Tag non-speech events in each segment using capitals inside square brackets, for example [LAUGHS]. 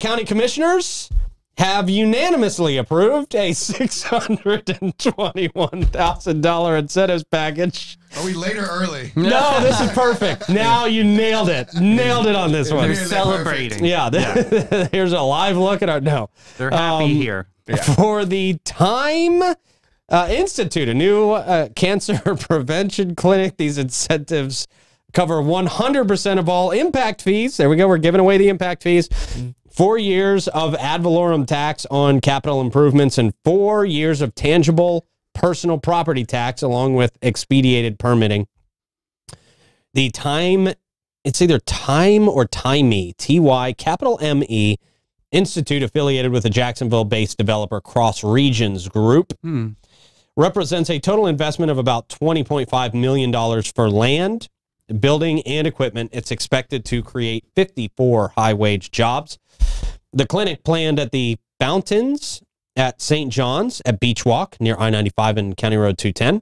county commissioners have unanimously approved a [LAUGHS] $621,000 incentives package. Are we late or early? No, this is perfect. [LAUGHS] Now you nailed it. Nailed it on this one. They're celebrating. Yeah, [LAUGHS] here's a live look at our no. They're happy Um, here. For the TyMe uh, Institute, a new uh, cancer prevention clinic. These incentives cover 100% of all impact fees. There we go. We're giving away the impact fees. Four years of ad valorem tax on capital improvements and four years of tangible personal property tax, along with expedited permitting. The time, it's either Time or Timey, T Y, capital M E, Institute affiliated with the Jacksonville based developer Cross Regions Group Hmm. represents a total investment of about $20.5 million for land, building, and equipment. It's expected to create 54 high wage jobs. The clinic planned at the Fountains at St. John's at Beach Walk near I 95 and County Road 210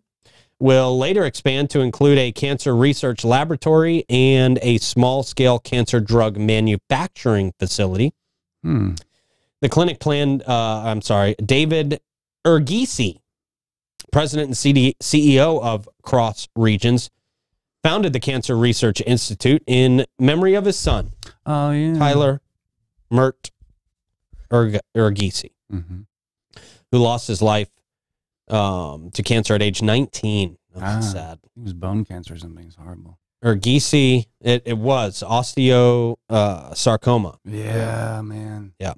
will later expand to include a cancer research laboratory and a small scale cancer drug manufacturing facility. Hmm. The clinic planned, uh, I'm sorry, David Ergisi, president and CD, CEO of Cross Regions, founded the Cancer Research Institute in memory of his son, Oh yeah. Tyler Mert Urg- Urgisi, hmm who lost his life um, to cancer at age 19. Oh, that's Ah. sad. It was bone cancer or something. It's horrible. Urgisi, it, it was osteosarcoma. Yeah, man. Yeah.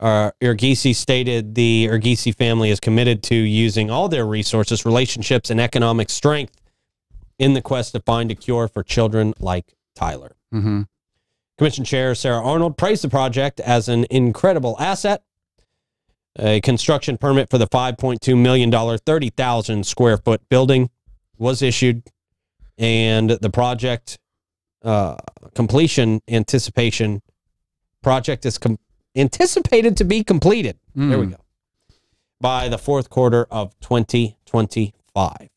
Uh, Urgisi stated the Urgisi family is committed to using all their resources, relationships, and economic strength in the quest to find a cure for children like Tyler. Mm-hmm. Commission Chair Sarah Arnold praised the project as an incredible asset. A construction permit for the $5.2 million, 30,000 square foot building was issued, and the project uh, completion anticipation project is com- anticipated to be completed. There we Mm. go. By the fourth quarter of 2025.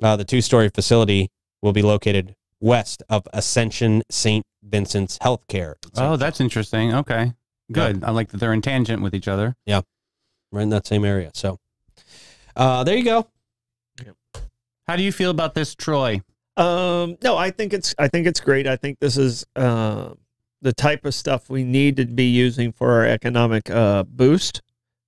Uh, the two story facility will be located west of Ascension St. Vincent's Healthcare. Oh, that's interesting. Okay. Good. I like that they're in tangent with each other. Yeah, right in that same area. So uh, there you go. How do you feel about this, Troy? Um, no, I think it's I think it's great. I think this is uh, the type of stuff we need to be using for our economic uh, boost.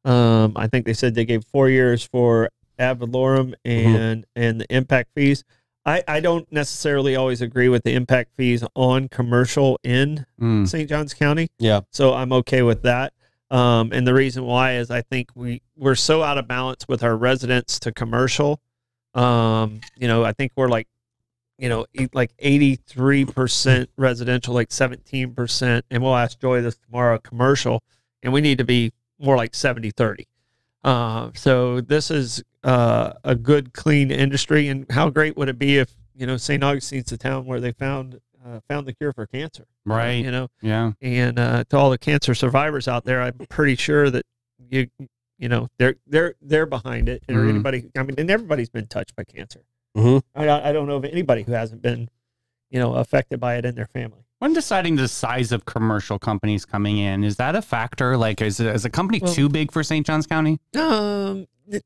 Um, I think they said they gave four years for ad valorem and and the impact fees. I, I don't necessarily always agree with the impact fees on commercial in Mm. St. Johns County. Yeah. So I'm okay with that. Um, and the reason why is I think we we're so out of balance with our residents to commercial. Um, you know, I think we're like, you know, like 83% residential, like 17%. And we'll ask Joy this tomorrow, commercial, and we need to be more like 70 30. Uh, so this is uh, a good, clean industry. And how great would it be if, you know, St. Augustine's the town where they found uh, found the cure for cancer? Right. You know, Yeah. and uh, to all the cancer survivors out there, I'm pretty sure that you you know they're they're they're behind it, or Mhm. anybody. I mean, and everybody's been touched by cancer. Mhm. I I don't know of anybody who hasn't been, you know, affected by it in their family. When deciding the size of commercial companies coming in, is that a factor? Like, is, is a company Well- too big for St. Johns County? Um, it,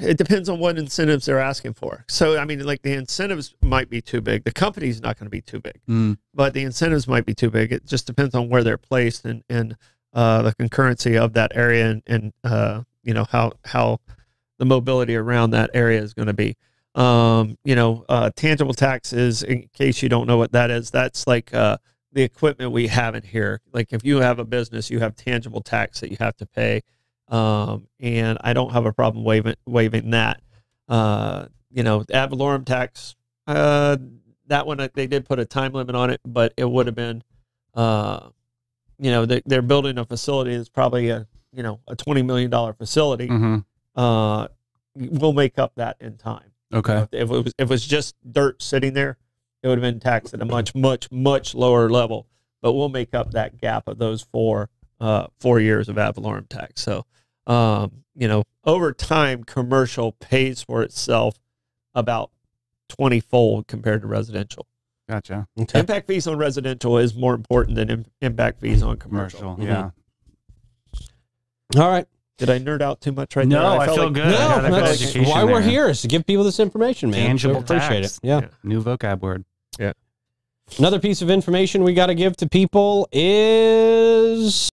it depends on what incentives they're asking for. So, I mean, like the incentives might be too big. The company's not going to be too big. Mm. but the incentives might be too big. It just depends on where they're placed and and uh, the concurrency of that area and, and uh, you know how how the mobility around that area is going to be. Um, you know, uh, tangible taxes, in case you don't know what that is, that's like uh, the equipment we have in here. Like if you have a business, you have tangible tax that you have to pay, um, and I don't have a problem waiving waiving that. Uh, you know, the ad valorem tax. Uh, that one uh, they did put a time limit on it, but it would have been, uh, you know, they, they're building a facility that's probably a you know a twenty million dollar facility. hmm Uh, we'll make up that in time. Okay. If it was if it was just dirt sitting there, it would have been taxed at a much much much lower level. But we'll make up that gap of those four uh, four years of ad valorem tax. So, um, you know, over time, commercial pays for itself about twenty fold compared to residential. Gotcha. Okay. Impact fees on residential is more important than im- impact fees on commercial. Commercial. Mhm. Yeah. All right. Did I nerd out too much right now? No, there? I felt feel like- good. No, I got that's education why we're here is to give people this information, man. Tangible so appreciate tax. it. Yeah. Yeah. New vocab word. Yeah. Another piece of information we got to give to people is